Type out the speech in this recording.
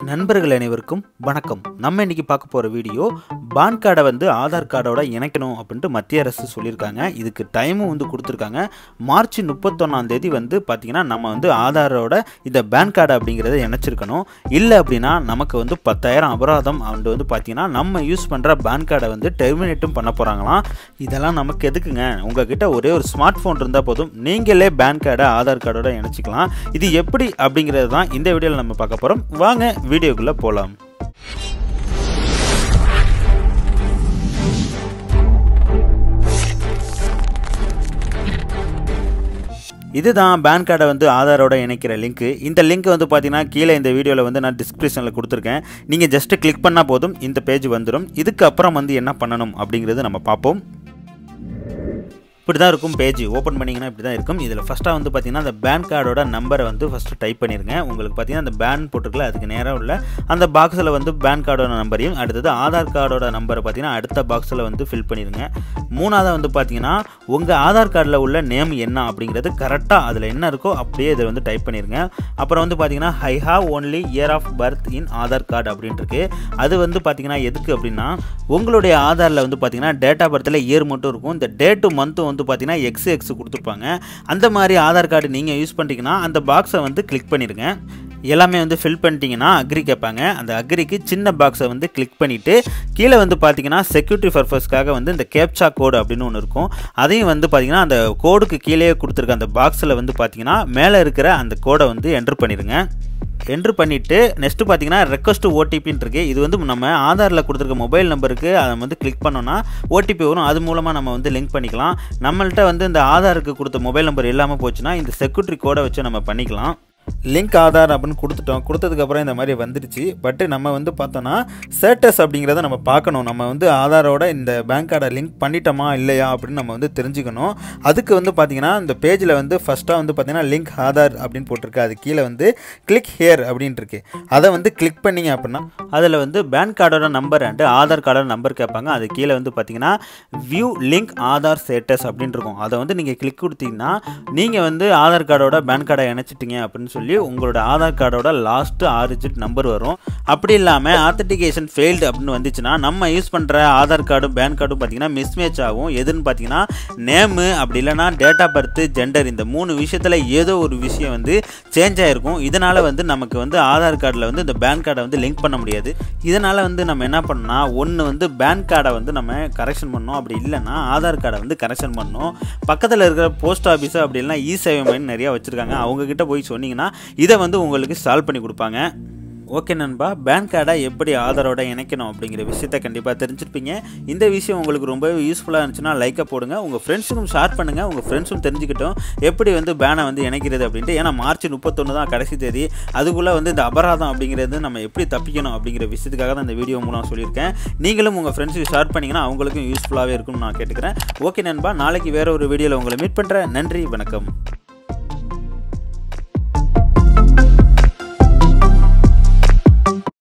நண்பர்கள் அனைவருக்கும் வணக்கம். நம்ம இன்னைக்கு பார்க்க போகிற வீடியோ பான் கார்டை வந்து ஆதார் கார்டோட இணைக்கணும் அப்படின்ட்டு மத்திய அரசு சொல்லியிருக்காங்க. இதுக்கு டைமும் வந்து கொடுத்துருக்காங்க. மார்ச் முப்பத்தொன்னாம் தேதி வந்து பார்த்திங்கன்னா நம்ம வந்து ஆதாரோட இந்த பேன் கார்டு அப்படிங்கிறத இணைச்சிருக்கணும். இல்லை அப்படின்னா நமக்கு வந்து பத்தாயிரம் அபராதம் அண்ட் வந்து பார்த்திங்கன்னா நம்ம யூஸ் பண்ணுற பேன் கார்டை வந்து டெர்மினேட்டும் பண்ண போகிறாங்களாம் இதெல்லாம் நமக்கு எதுக்குங்க? உங்ககிட்ட ஒரே ஒரு ஸ்மார்ட் ஃபோன் இருந்தால் போதும். நீங்களே பேன் கார்டை ஆதார் கார்டோட இணைச்சிக்கலாம். இது எப்படி அப்படிங்கிறது தான் இந்த வீடியோவில் நம்ம பார்க்க போகிறோம் வாங்க வீடியோக்குள்ளே போகலாம் இதுதான் பேன் கார்டை வந்து ஆதாரோட இணைக்கிற லிங்க் இந்த லிங்க் வந்து பார்த்தீங்கன்னா கீழே இந்த வீடியோவில் வந்து நான் டிஸ்கிரிப்ஷனில் கொடுத்துருக்கேன். நீங்கள் ஜஸ்ட்டு கிளிக் பண்ணால் போதும் இந்த பேஜ் வந்துடும் இதுக்கப்புறம் வந்து என்ன பண்ணணும் அப்படிங்கிறது நம்ம பார்ப்போம். இப்படி தான் இருக்கும் பேஜ் ஓப்பன் பண்ணிங்கன்னா இப்படி தான் இருக்கும். இதில் ஃபஸ்ட்டாக வந்து பார்த்தீங்கன்னா அந்த பேன் கார்டோட நம்பரை வந்து ஃபஸ்ட்டு டைப் பண்ணிடுங்க உங்களுக்கு பார்த்தீங்கன்னா அந்த பேன் போட்டிருக்கல அதுக்கு நேராக உள்ள அந்த பாக்ஸில் வந்து பேன் கார்டோட நம்பரையும் அடுத்தது ஆதார் கார்டோட நம்பரை பார்த்தீங்கன்னா அடுத்த பாக்ஸில் வந்து ஃபில் பண்ணிடுங்க மூணாவதாக வந்து பார்த்தீங்கன்னா உங்கள் ஆதார் கார்டில் உள்ள நேம் என்ன அப்படிங்கிறது கரெக்டாக அதில் என்ன இருக்கோ அப்படியே இதை வந்து டைப் பண்ணிடுங்க அப்புறம் வந்து பார்த்தீங்கன்னா I have only year of birth in Aadhaar card அப்படின்ட்டு இருக்கு அது வந்து பார்த்தீங்கன்னா எதுக்கு அப்படின்னா உங்களுடைய ஆதாரில் வந்து பார்த்தீங்கன்னா டேட் ஆஃப் பர்த்தில் இயர் மட்டும் இருக்கும். இந்த டேட்டு மந்த்தும் வந்து பார்த்தீங்கன்னா எக்ஸ் எக்ஸ் கொடுத்துருப்பாங்க. அந்த மாதிரி ஆதார் கார்டு நீங்கள் யூஸ் பண்ணிட்டீங்கன்னா அந்த பாக்ஸை வந்து கிளிக் பண்ணிடுங்க. எல்லாமே வந்து ஃபில் பண்ணிட்டீங்கன்னா அக்ரி கேட்பாங்க. அந்த அக்ரிக்கு சின்ன பாக்ஸை வந்து கிளிக் பண்ணிவிட்டு கீழே வந்து பார்த்தீங்கன்னா செக்யூரிட்டி பர்பஸ்க்காக வந்து இந்த கேப்சா கோடு அப்படின்னு ஒன்று இருக்கும். அதையும் வந்து பார்த்தீங்கன்னா அந்த கோடுக்கு கீழே கொடுத்துருக்க அந்த பாக்ஸில் வந்து பார்த்தீங்கன்னா மேலே இருக்கிற அந்த கோடை வந்து என்ட்ரு பண்ணிடுங்க. என்ட்ரு பண்ணிவிட்டு நெக்ஸ்ட்டு பார்த்தீங்கன்னா ரெக்வஸ்ட் ஓடிபின்னு இருக்குது இது வந்து நம்ம ஆதாரில் கொடுத்துருக்க மொபைல் நம்பருக்கு அதை வந்து கிளிக் பண்ணோன்னா ஓடிபி வரும். அது மூலமாக நம்ம வந்து லிங்க் பண்ணிக்கலாம். நம்மள்கிட்ட வந்து இந்த ஆதாருக்கு கொடுத்த மொபைல் நம்பர் இல்லாமல் போச்சுன்னா இந்த செக்யூரிட்டி கோடை வச்சு நம்ம பண்ணிக்கலாம். லிங்க் ஆதார் அப்படின்னு கொடுத்துட்டோம். கொடுத்ததுக்கப்புறம் இந்த மாதிரி வந்துடுச்சு பட்டு நம்ம வந்து பார்த்தோன்னா ஸ்டேட்டஸ் அப்படிங்கிறத நம்ம பார்க்கணும். நம்ம வந்து ஆதாரோட இந்த பேங்க் கார்டை லிங்க் பண்ணிட்டோமா இல்லையா அப்படின்னு நம்ம வந்து தெரிஞ்சுக்கணும். அதுக்கு வந்து பார்த்தீங்கன்னா இந்த பேஜில் வந்து ஃபஸ்ட்டாக வந்து பார்த்தீங்கன்னா லிங்க் ஆதார் அப்படின்னு போட்டிருக்கு. அது கீழே வந்து கிளிக் ஹேர் அப்படின்ட்டு இருக்கு. அதை வந்து கிளிக் பண்ணிங்க அப்படின்னா அதில் வந்து பேன் கார்டோட நம்பர் அண்டு ஆதார் கார்டோட நம்பர் கேட்பாங்க. அது கீழே வந்து பார்த்தீங்கன்னா வியூ லிங்க் ஆதார் ஸ்டேட்டஸ் அப்படின்னு இருக்கும். அதை வந்து நீங்கள் கிளிக் கொடுத்தீங்கன்னா நீங்கள் வந்து ஆதார் கார்டோட பேன் கார்டை இணைச்சிட்டிங்க அப்படின்னு சொல்லி உங்களோட ஆதார் கார்டோட லாஸ்ட்டு ஆறு டிஜிட் நம்பர் வரும். அப்படி இல்லாமல் ஆத்தன்டிகேஷன் ஃபெயில்டு அப்படின்னு வந்துச்சுன்னா நம்ம யூஸ் பண்ணுற ஆதார் கார்டும் பேன் கார்டும் பார்த்தீங்கன்னா மிஸ்மேட்ச் ஆகும். எதுன்னு பார்த்தீங்கன்னா நேமு அப்படி இல்லைனா டேட் ஆஃப் பர்த் ஜெண்டர் இந்த மூணு விஷயத்தில் ஏதோ ஒரு விஷயம் வந்து சேஞ்ச் ஆகிருக்கும் இதனால் வந்து நமக்கு வந்து ஆதார் கார்டில் வந்து இந்த பேன் கார்டை வந்து லிங்க் பண்ண முடியாது. இதனால் வந்து நம்ம என்ன பண்ணோம்னா ஒன்று வந்து பேன் கார்டை வந்து நம்ம கரெக்ஷன் பண்ணோம் அப்படி இல்லைன்னா ஆதார் கார்டை வந்து கரெக்ஷன் பண்ணோம் பக்கத்தில் இருக்கிற போஸ்ட் ஆஃபீஸு அப்படி இல்லைனா இ சேவை மையம் நிறையா வச்சுருக்காங்க. அவங்கக்கிட்ட போய் சொன்னீங்கன்னா இதை வந்து உங்களுக்கு சால்வ் பண்ணி கொடுப்பாங்க. ஓகே நண்பா பேன் கார்டை எப்படி ஆதாரோட இணைக்கணும் அப்படிங்கிற விஷயத்த கண்டிப்பாக தெரிஞ்சிருப்பீங்க. இந்த விஷயம் உங்களுக்கு ரொம்பவே யூஸ்ஃபுல்லாக இருந்துச்சுன்னா லைக்கை போடுங்க. உங்கள் ஃப்ரெண்ட்ஸுக்கும் ஷேர் பண்ணுங்கள் உங்கள் ஃப்ரெண்ட்ஸும் தெரிஞ்சுக்கிட்டோம். எப்படி வந்து பேனை வந்து இணைக்கிறது அப்படின்ட்டு. ஏன்னா மார்ச் முப்பத்தொன்று தான் கடைசி தேதி. அதுக்குள்ளே வந்து இந்த அபராதம் அப்படிங்கிறது நம்ம எப்படி தப்பிக்கணும் அப்படிங்கிற விஷயத்துக்காக தான் இந்த வீடியோ மூலம் சொல்லியிருக்கேன். நீங்களும் உங்கள் ஃப்ரெண்ட்ஸுக்கு ஷேர் பண்ணிங்கன்னா அவங்களுக்கும் யூஸ்ஃபுல்லாகவே இருக்கும்னு நான் கேட்டுக்கிறேன். ஓகே நண்பா நாளைக்கு வேறு ஒரு வீடியோவில் உங்களை மீட் பண்ணுறேன் நன்றி வணக்கம்.